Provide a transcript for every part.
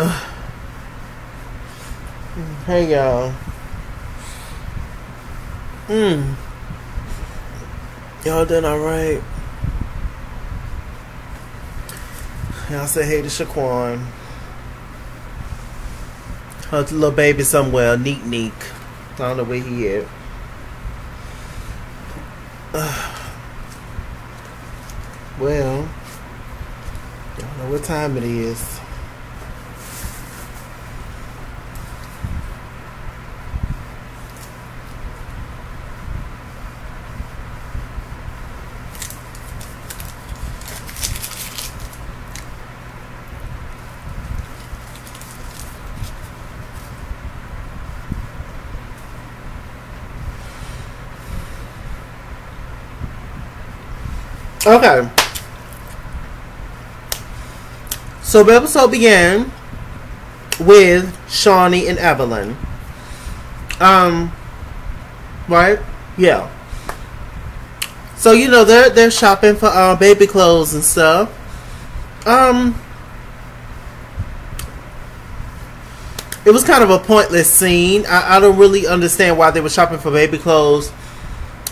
Hey y'all. Hmm. Y'all done alright? Y'all say hey to Shaquan. Her little baby somewhere, Neek Neek. I don't know where he at. well, y'all know what time it is. Okay. So the episode began with Shaunie and Evelyn. Um, right? Yeah. So you know they're they're shopping for uh, baby clothes and stuff. Um, it was kind of a pointless scene. I, I don't really understand why they were shopping for baby clothes.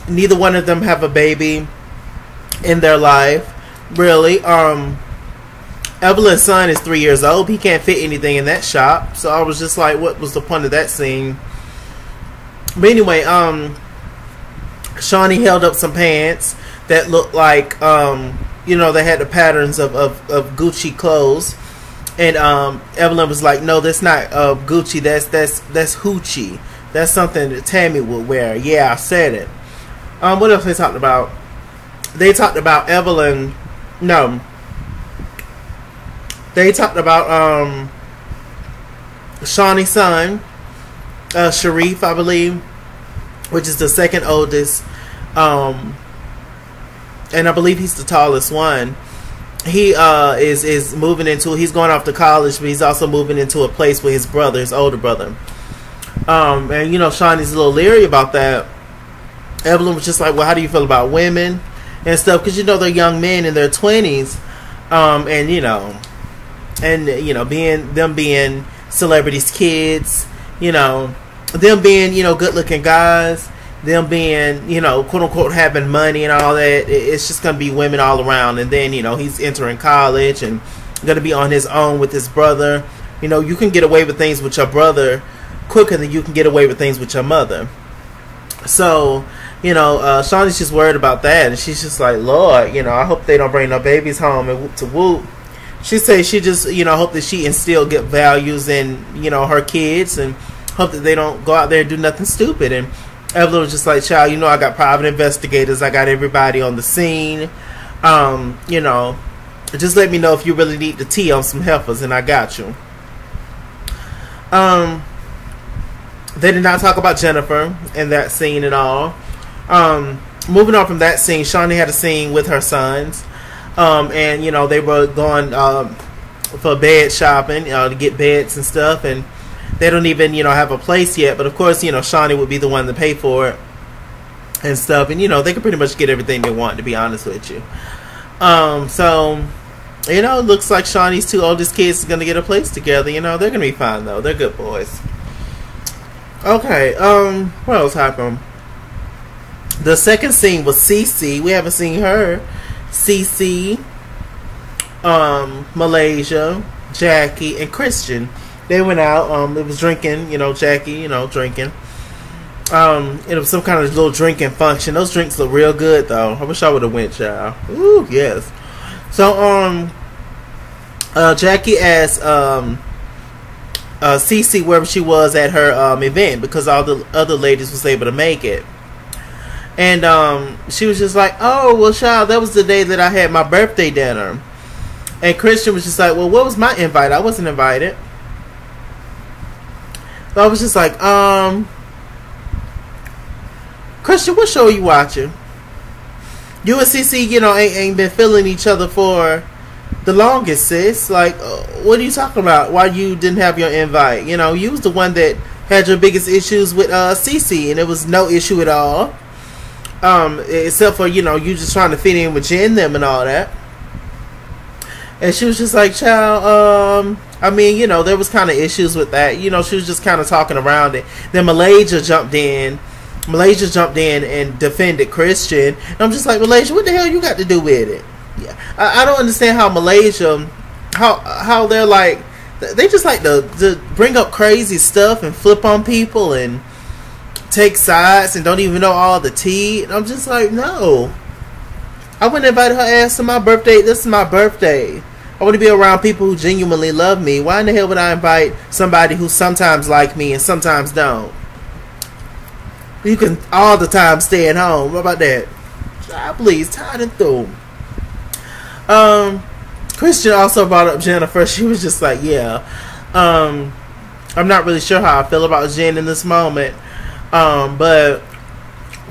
Neither one of them have a baby in their life. Really. Um Evelyn's son is three years old. He can't fit anything in that shop. So I was just like, what was the point of that scene? But anyway, um Shaunie held up some pants that looked like um you know, they had the patterns of, of, of Gucci clothes. And um Evelyn was like, No, that's not uh, Gucci, that's that's that's Hoochie. That's something that Tami would wear. Yeah, I said it. Um, what else they talked about? They talked about Evelyn. No, they talked about um Shaunie's son, uh, Sharif, I believe, which is the second oldest, um, and I believe he's the tallest one. He uh, is is moving into. He's going off to college, but he's also moving into a place with his brother, his older brother. Um, and you know, Shaunie's a little leery about that. Evelyn was just like, "Well, how do you feel about women?" And stuff because you know they're young men in their twenties, um, and you know, and you know being them being celebrities' kids, you know, them being you know good looking guys, them being you know quote unquote having money and all that. It's just gonna be women all around, and then you know he's entering college and gonna be on his own with his brother. You know, you can get away with things with your brother quicker than you can get away with things with your mother. So, you know, uh, Shaunie's just worried about that, and she's just like, Lord, you know, I hope they don't bring no babies home and whoop to whoop. She says she just, you know, hope that she instill good values in, you know, her kids, and hope that they don't go out there and do nothing stupid. And Evelyn was just like, child, you know, I got private investigators, I got everybody on the scene. Um, you know, just let me know if you really need the tea on some heifers, and I got you. Um, they did not talk about Jennifer in that scene at all. Um, moving on from that scene, Shaunie had a scene with her sons, um, and you know they were going um, for bed shopping uh, to get beds and stuff, and they don't even you know have a place yet. But of course, you know Shaunie would be the one to pay for it and stuff, and you know they could pretty much get everything they want. To be honest with you, um, so you know it looks like Shaunie's two oldest kids are gonna get a place together. You know they're gonna be fine though. They're good boys. Okay, um, what else happened? The second scene was Cece. We haven't seen her. Cece, um, Malaysia, Jackie, and Christian. They went out. Um, it was drinking. You know, Jackie. You know, drinking. Um, it was some kind of little drinking function. Those drinks look real good though. I wish I would have went, child. Ooh, yes. So, um, uh, Jackie asked, um, uh, Cece wherever she was at her um, event because all the other ladies was able to make it. And um, she was just like, "Oh, well, child, that was the day that I had my birthday dinner." And Christian was just like, "Well, what was my invite? I wasn't invited." So I was just like, "Um, Christian, what show are you watching?" You and CC, you know, ain't, ain't been feeling each other for the longest, sis. Like, uh, what are you talking about? Why you didn't have your invite? You know, you was the one that had your biggest issues with uh, CC, and it was no issue at all. Um, except for you know you just trying to fit in with Jen them and all that. And she was just like, "Child, um, I mean, you know, there was kind of issues with that. You know, she was just kind of talking around it. Then Malaysia jumped in. Malaysia jumped in and defended Christian. And I'm just like, Malaysia, what the hell you got to do with it? Yeah, I, I don't understand how Malaysia, how how they're like, they just like to, to bring up crazy stuff and flip on people and take sides and don't even know all the tea. And I'm just like, no. I wouldn't invite her ass to my birthday. This is my birthday. I want to be around people who genuinely love me. Why in the hell would I invite somebody who sometimes like me and sometimes don't? You can all the time stay at home. What about that? Ah, please, tired and through. Um, Christian also brought up Jennifer. She was just like, yeah. Um, I'm not really sure how I feel about Jen in this moment. Um, but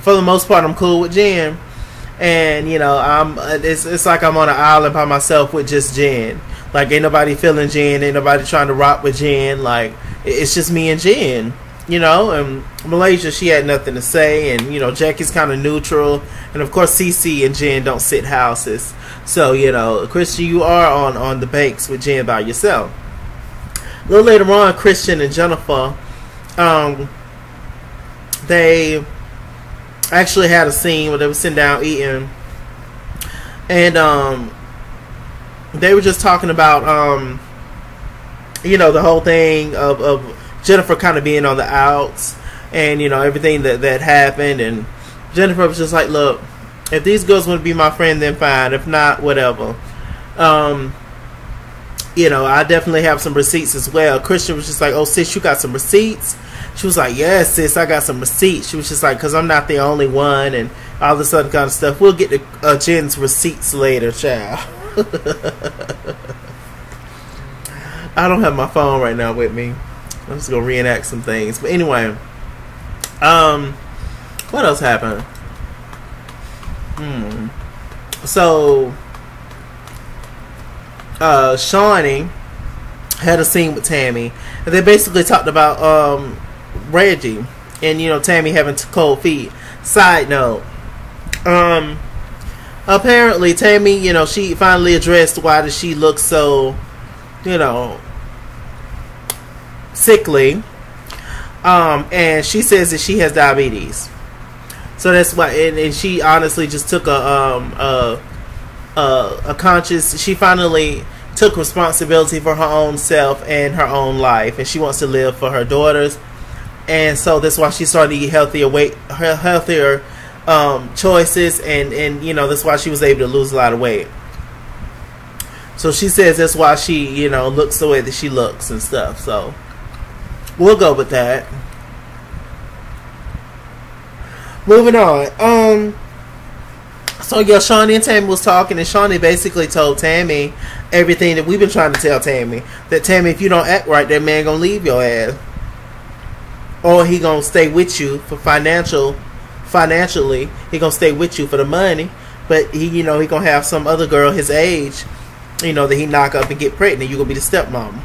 for the most part, I'm cool with Jen and you know I'm it's it's like I'm on an island by myself with just Jen. Like ain't nobody feeling Jen, ain't nobody trying to rock with Jen. Like it's just me and Jen. You know, and Malaysia she had nothing to say, and you know Jackie's kind of neutral, and of course CC and Jen don't sit houses. So you know, Christian, you are on on the banks with Jen by yourself. A little later on, Christian and Jennifer, um, they actually had a scene where they were sitting down eating, and um, they were just talking about um, you know, the whole thing of, of Jennifer kind of being on the outs, and you know everything that that happened, and Jennifer was just like, look, if these girls want to be my friend, then fine. If not, whatever. Um, you know, I definitely have some receipts as well. Christian was just like, oh, sis, you got some receipts? She was like, "Yes, sis, I got some receipts." She was just like, "Cause I'm not the only one," and all this other kind of stuff. We'll get uh, Jen's receipts later, child. I don't have my phone right now with me. I'm just gonna reenact some things. But anyway, um, what else happened? Hmm. So, uh, Shaunie had a scene with Tami, and they basically talked about um Reggie and you know Tami having cold feet. Side note, um, apparently Tami, you know, she finally addressed why does she look so, you know, sickly. Um, and she says that she has diabetes. So that's why, and, and she honestly just took a um a, a a conscious. She finally took responsibility for her own self and her own life, and she wants to live for her daughters and so that's why she started to eat healthier weight, healthier um, choices, and and you know that's why she was able to lose a lot of weight. So she says that's why she you know looks the way that she looks and stuff. So we'll go with that. Moving on. Um. So yeah, Shaunie and Tami was talking, and Shaunie basically told Tami everything that we've been trying to tell Tami. That Tami, if you don't act right, that man gonna leave your ass or he gonna stay with you for financial financially. He gonna stay with you for the money. But he you know he gonna have some other girl his age you know that he knock up and get pregnant. You gonna be the stepmom.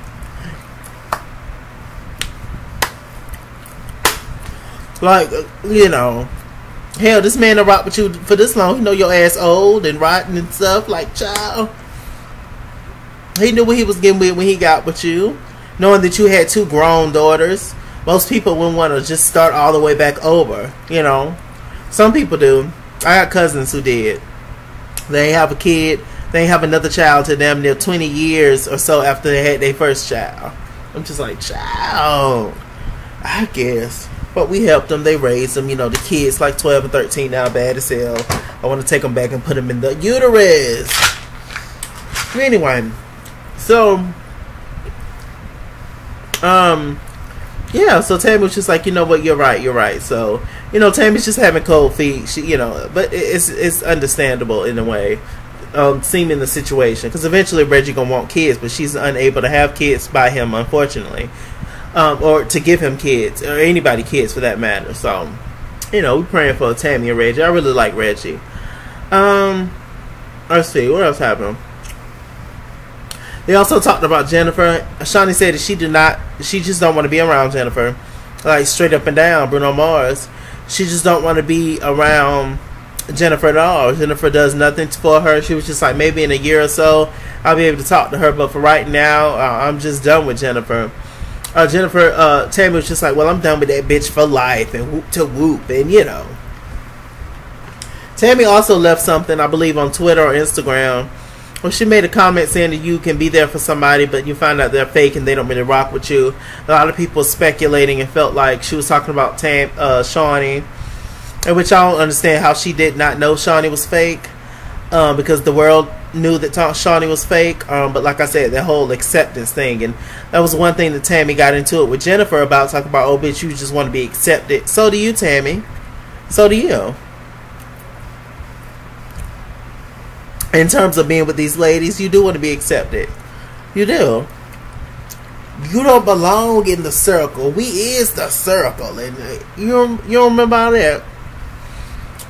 Like uh, you know hell this man to rock with you for this long. You know your ass old and rotten and stuff like child. He knew what he was getting with when he got with you knowing that you had two grown daughters most people wouldn't want to just start all the way back over. You know, some people do. I got cousins who did. They have a kid. They have another child to them. They're 20 years or so after they had their first child. I'm just like, child. I guess. But we helped them. They raised them. You know, the kids like 12 and 13 now, bad as hell. I want to take them back and put them in the uterus. Anyway, so um, yeah, so Tami was just like, you know what, you're right, you're right. So, you know, Tami's just having cold feet. She, you know, but it's it's understandable in a way, um, seeming the situation because eventually Reggie gonna want kids, but she's unable to have kids by him, unfortunately, um, or to give him kids or anybody kids for that matter. So, you know, we're praying for Tami and Reggie. I really like Reggie. Um, let's see what else happened. They also talked about Jennifer. Shaunie said that she did not. She just don't want to be around Jennifer, like straight up and down. Bruno Mars. She just don't want to be around Jennifer at all. Jennifer does nothing for her. She was just like maybe in a year or so I'll be able to talk to her. But for right now, uh, I'm just done with Jennifer. Uh, Jennifer, uh, Tami was just like, well, I'm done with that bitch for life and whoop to whoop. And, you know. Tami also left something, I believe, on Twitter or Instagram. Well, she made a comment saying that you can be there for somebody, but you find out they're fake and they don't really rock with you. A lot of people speculating and felt like she was talking about Tam, uh, Shaunie, and which I don't understand how she did not know Shaunie was fake, um, because the world knew that Shaunie was fake. Um, but like I said, that whole acceptance thing, and that was one thing that Tami got into it with Jennifer about talking about, oh bitch, you just want to be accepted. So do you, Tami. So do you. In terms of being with these ladies, you do want to be accepted. You do. You don't belong in the circle. We is the circle, and uh, you you don't remember that.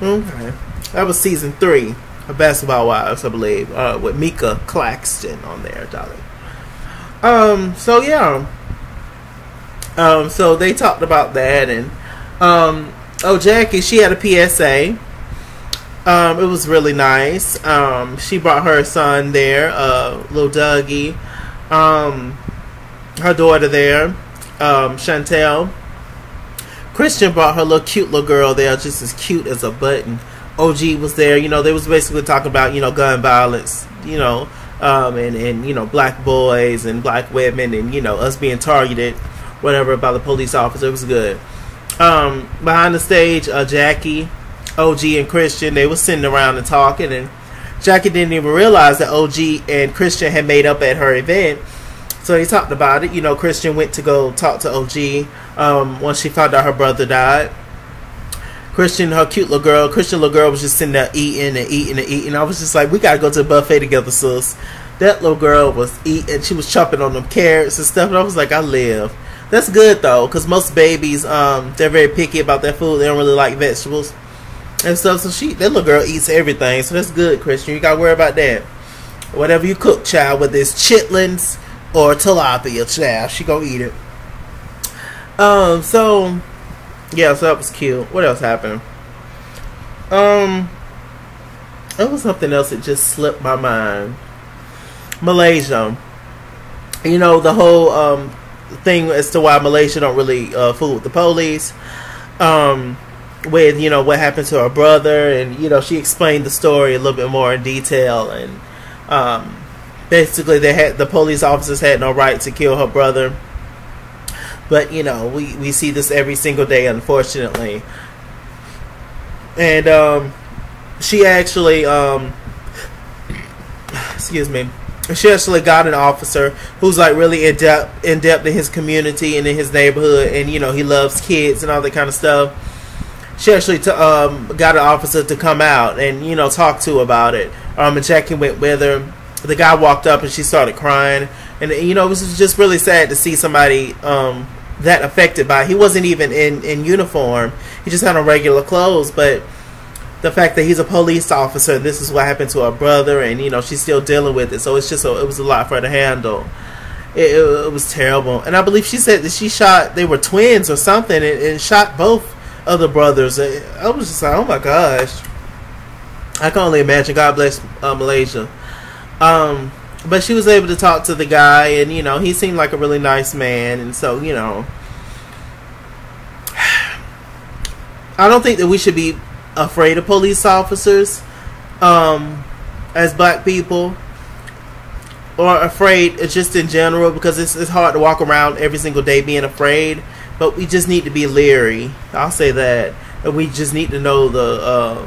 Okay, that was season three of Basketball Wives, I believe, uh, with Meeka Claxton on there, darling. Um. So yeah. Um. So they talked about that, and um. Oh, Jackie, she had a PSA um, it was really nice. Um, she brought her son there, uh, little Dougie, um, her daughter there, um, Chantel. Christian brought her little cute little girl there, just as cute as a button. OG was there. You know, they was basically talking about you know gun violence. You know, um, and and you know black boys and black women and you know us being targeted, whatever by the police officer. It was good. Um, behind the stage, uh, Jackie OG and Christian, they were sitting around and talking, and Jackie didn't even realize that OG and Christian had made up at her event. So he talked about it. You know, Christian went to go talk to OG um, once she found out her brother died. Christian, her cute little girl, Christian little girl was just sitting there eating and eating and eating. I was just like, we gotta go to the buffet together, sis. That little girl was eating, she was chopping on them carrots and stuff, and I was like, I live. That's good though, because most babies, um, they're very picky about their food. They don't really like vegetables and stuff. So she, that little girl eats everything. So that's good, Christian. You got to worry about that. Whatever you cook, child, whether it's chitlins or tilapia, child, she gonna eat it. Um. So, yeah. So that was cute. What else happened? Um. It was something else that just slipped my mind. Malaysia. You know the whole um thing as to why Malaysia don't really uh, fool with the police. Um with you know what happened to her brother, and you know she explained the story a little bit more in detail, and um, basically they had the police officers had no right to kill her brother. But you know we we see this every single day, unfortunately, and um, she actually um, excuse me she actually got an officer who's like really in depth in depth in his community and in his neighborhood and you know he loves kids and all that kind of stuff she actually um, got an officer to come out and you know talk to about it. Um, and Jackie went with her. The guy walked up and she started crying, and you know it was just really sad to see somebody um, that affected by. It. He wasn't even in in uniform. He just had on regular clothes, but the fact that he's a police officer, this is what happened to her brother, and you know she's still dealing with it. So it's just a, it was a lot for her to handle. It, it, it, was terrible, and I believe she said that she shot. They were twins or something, and, and shot both other brothers. I was just like, oh my gosh. I can only imagine. God bless uh, Malaysia. Um, but she was able to talk to the guy, and you know, he seemed like a really nice man, and so you know, I don't think that we should be afraid of police officers um, as black people, or afraid just in general because it's it's hard to walk around every single day being afraid but we just need to be leery. I'll say that. And we just need to know the uh,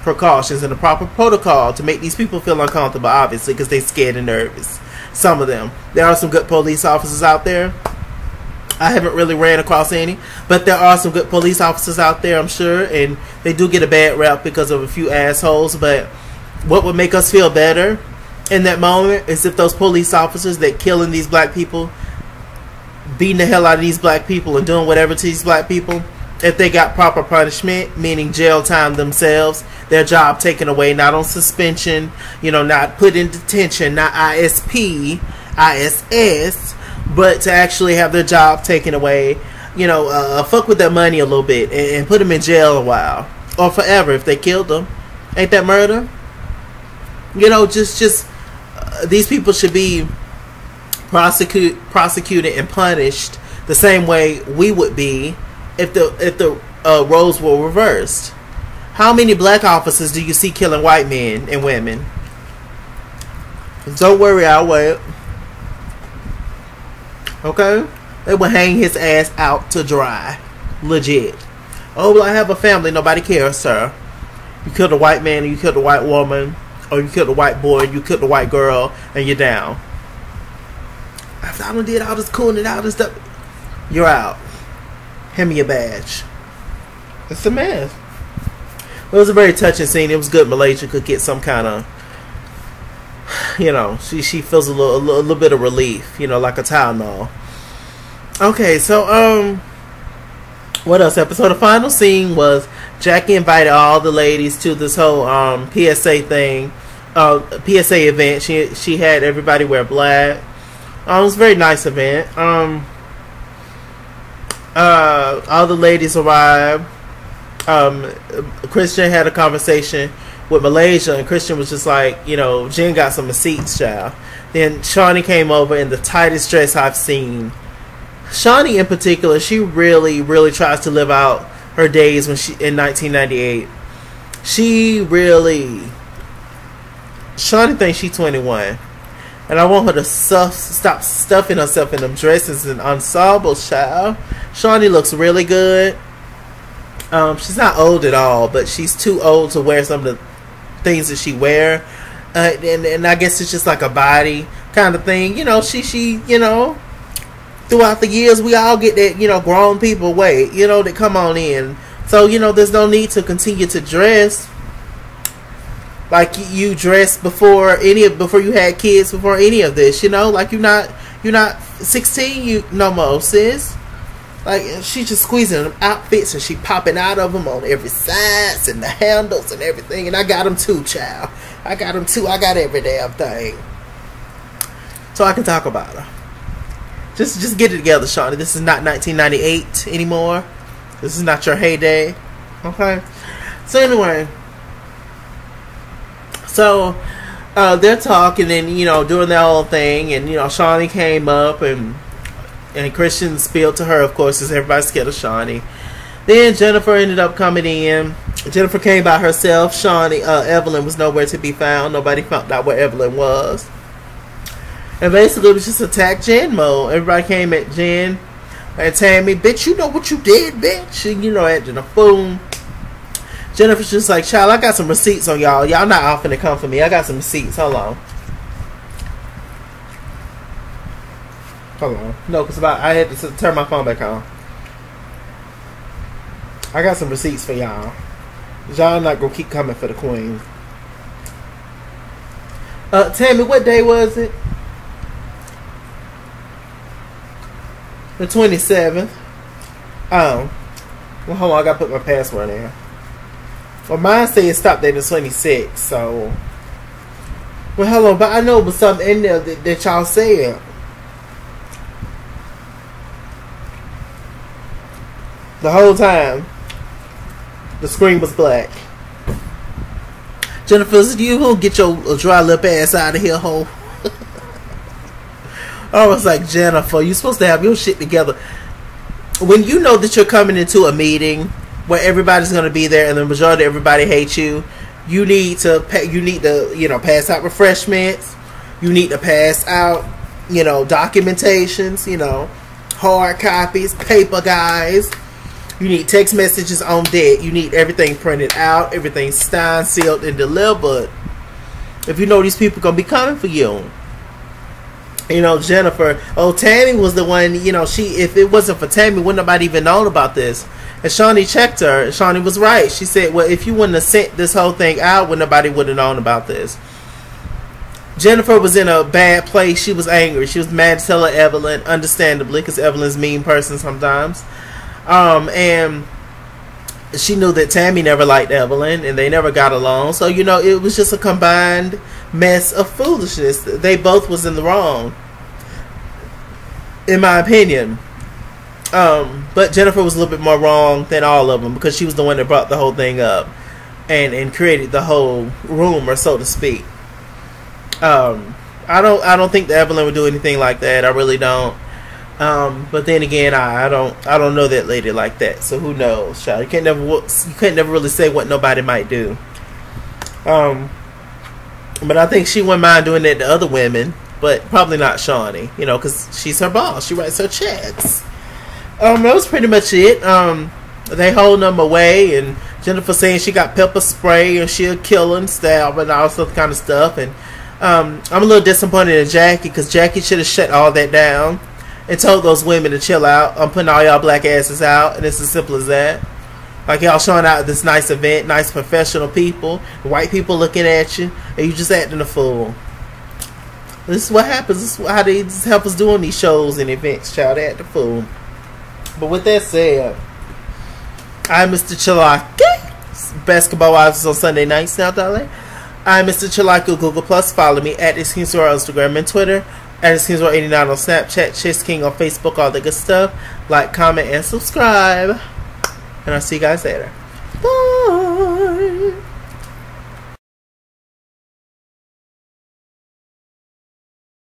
precautions and the proper protocol to make these people feel uncomfortable, obviously, because they're scared and nervous. Some of them. There are some good police officers out there. I haven't really ran across any, but there are some good police officers out there, I'm sure, and they do get a bad rap because of a few assholes. But what would make us feel better in that moment is if those police officers that killing these black people beating the hell out of these black people and doing whatever to these black people, if they got proper punishment, meaning jail time themselves, their job taken away, not on suspension, you know, not put in detention, not ISP, ISS, but to actually have their job taken away, you know, uh, fuck with their money a little bit and, and put them in jail a while or forever if they killed them. Ain't that murder? You know, just just these people should be prosecute prosecuted and punished the same way we would be if the if the uh, roles were reversed. How many black officers do you see killing white men and women? Don't worry, I'll wait. Okay? They will hang his ass out to dry. Legit. Oh, well, I have a family. Nobody cares, sir. You killed a white man, you killed a white woman, or you killed a white boy, and you killed a white girl, and you're down. After I done did all this cooling and all this stuff, you're out. Hand me your badge. It's a mess. It was a very touching scene. It was good. Malaysia could get some kind of, you know, she she feels a little, a little, a little bit of relief, you know, like a Tylenol. Okay, so um, what else? Episode the final scene was Jackie invited all the ladies to this whole um PSA thing, uh PSA event. She she had everybody wear black. Um, it was a very nice event. Um, uh, all the ladies arrived um, Christian had a conversation with Malaysia, and Christian was just like, you know, Jen got some receipts, child. Then Shaunie came over in the tightest dress I've seen. Shaunie, in particular, she really, really tries to live out her days when she in 1998. She really, Shaunie thinks she's 21, and I want her to stop stuffing herself in them dresses and ensembles, child. Shaunie looks really good. Um, she's not old at all, but she's too old to wear some of the things that she wear. Uh, and and I guess it's just like a body kind of thing. You know, she she you know, throughout the years we all get that you know grown people weight. You know that come on in. So you know, there's no need to continue to dress like you dressed before any of before you had kids before any of this. You know, like you're not you're not 16 you no more sis like she's just squeezing them outfits and she popping out of them on every sides and the handles and everything. And I got them too, child. I got them too. I got every damn thing. So I can talk about her. Just just get it together, Shawty. This is not 1998 anymore. This is not your heyday. Okay. So anyway, so uh, they're talking and you know doing that whole thing, and you know Shaunie came up and and Christian spilled to her, of course, as everybody's scared of Shaunie. Then Jennifer ended up coming in. Jennifer came by herself. Shaunie, uh, Evelyn was nowhere to be found. Nobody found out where Evelyn was. And basically, it was just attack Jen mode. Everybody came at Jen and Tami, bitch, you know what you did, bitch. And, you know, acting a fool. Jennifer's just like, child, I got some receipts on y'all. Y'all not offering to come for me. I got some receipts. Hold on. Hold on. No, because I had to turn my phone back on. I got some receipts for y'all. Y'all not gonna keep coming for the queen. Uh, Tami, what day was it? The 27th. Oh. Well, hold on. I gotta put my password in. Well, mine says it stopped at the 26th, so. Well, hello, but I know it was something in there that, that y'all said. The whole time, the screen was black. Jennifer, you who get your dry lip ass out of here, ho. I was like, Jennifer, you're supposed to have your shit together. When you know that you're coming into a meeting where everybody's going to be there and the majority of everybody hates you, you need to pay, you need to you know pass out refreshments. You need to pass out you know documentations. You know hard copies, paper guys you need text messages on deck. You need everything printed out, everything signed, sealed, and delivered. If you know these people gonna be coming for you. You know, Jennifer. Oh, Tami was the one. You know, she. If it wasn't for Tami, wouldn't nobody even known about this. And Shaunie checked her. And Shaunie was right. She said, "Well, if you wouldn't have sent this whole thing out, would nobody would have known about this." Jennifer was in a bad place. She was angry. She was mad to tell Evelyn, understandably, because Evelyn's mean person sometimes. Um, and she knew that Tami never liked Evelyn and they never got along. So, you know, it was just a combined mess of foolishness. They both was in the wrong. In my opinion. Um, but Jennifer was a little bit more wrong than all of them because she was the one that brought the whole thing up and, and created the whole rumor, so to speak. Um, I don't I don't think that Evelyn would do anything like that. I really don't. Um, but then again, I, I don't I don't know that lady like that. So who knows? Child? You can't never you can't never really say what nobody might do. Um, but I think she wouldn't mind doing that to other women, but probably not Shaunie. You know, because she's her boss. She writes her checks. Um, that was pretty much it. Um, they holding them away, and Jennifer saying she got pepper spray and she'll kill and stab and all that kind of stuff. And um, I'm a little disappointed in Jackie because Jackie should have shut all that down and told those women to chill out. I'm putting all y'all black asses out, and it's as simple as that. Like y'all showing out at this nice event, nice professional people, white people looking at you, and you just acting a fool. This is what happens. This is how they help us doing these shows and events, child. Act a fool. But with that said, I'm Mr. Chalaki. Basketball Wives on Sunday nights now, darling. I'm Mr. Chalaki Google Plus. Follow me at Excuse on Instagram and Twitter. At Excuse89 on Snapchat. Chase King on Facebook. All the good stuff. Like, comment, and subscribe. And I'll see you guys later.